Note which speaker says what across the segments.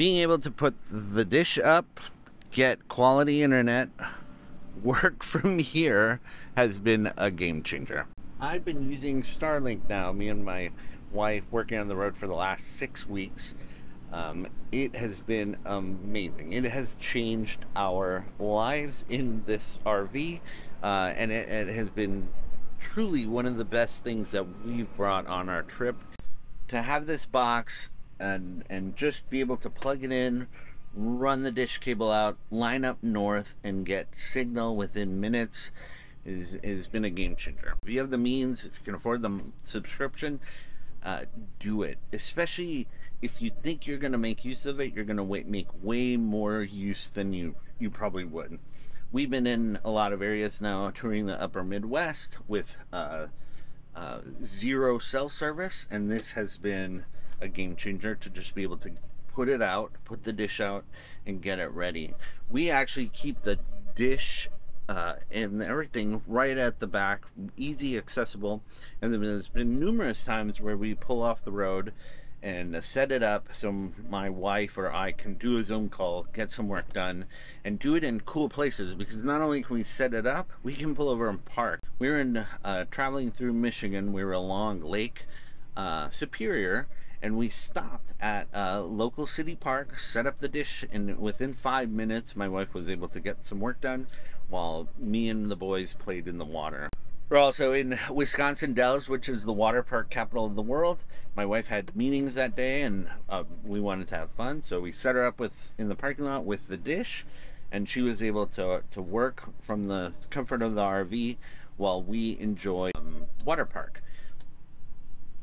Speaker 1: being able to put the dish up, get quality internet, work from here has been a game changer. I've been using Starlink now, me and my wife working on the road for the last six weeks. Um, it has been amazing. It has changed our lives in this RV, uh, and it, it has been truly one of the best things that we've brought on our trip. To have this box and and just be able to plug it in, run the dish cable out, line up north, and get signal within minutes is has been a game changer. If you have the means, if you can afford the subscription, uh, do it. Especially if you think you're going to make use of it, you're going to make way more use than you you probably would. We've been in a lot of areas now touring the upper Midwest with uh, uh, zero cell service, and this has been a game changer to just be able to put it out, put the dish out, and get it ready. We actually keep the dish uh, and everything right at the back, easy accessible. And there's been numerous times where we pull off the road and set it up so my wife or I can do a Zoom call, get some work done, and do it in cool places because not only can we set it up, we can pull over and park. We were in uh, traveling through Michigan, we were along Lake uh, Superior, and we stopped at a local city park, set up the dish, and within five minutes, my wife was able to get some work done while me and the boys played in the water. We're also in Wisconsin Dells, which is the water park capital of the world. My wife had meetings that day, and uh, we wanted to have fun, so we set her up with in the parking lot with the dish, and she was able to to work from the comfort of the RV while we enjoy um, water park.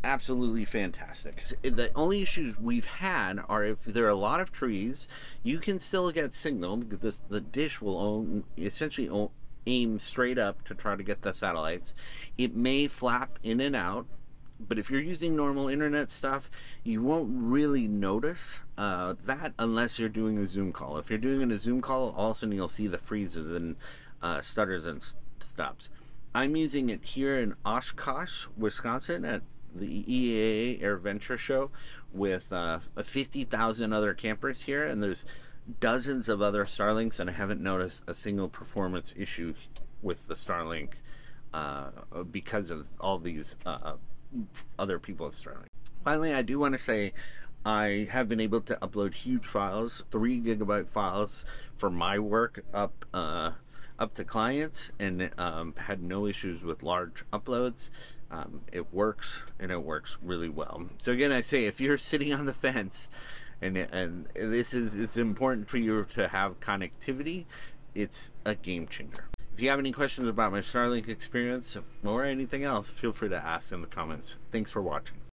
Speaker 1: Absolutely fantastic. The only issues we've had are if there are a lot of trees, you can still get signal because this, the dish will own, essentially own, aim straight up to try to get the satellites. It may flap in and out, but if you're using normal internet stuff, you won't really notice uh, that unless you're doing a Zoom call. If you're doing a Zoom call, all of a sudden you'll see the freezes and uh, stutters and stops. I'm using it here in Oshkosh, Wisconsin at the EAA AirVenture show with uh, 50,000 other campers here, and there's dozens of other Starlinks, and I haven't noticed a single performance issue with the Starlink uh, because of all these uh, other people with Starlink. Finally, I do want to say I have been able to upload huge files, three gigabyte files for my work up uh, up to clients, and um, had no issues with large uploads. Um, it works, and it works really well. So again, I say if you're sitting on the fence and and this is it's important for you to have connectivity it's a game changer. If you have any questions about my starlink experience or anything else feel free to ask in the comments. Thanks for watching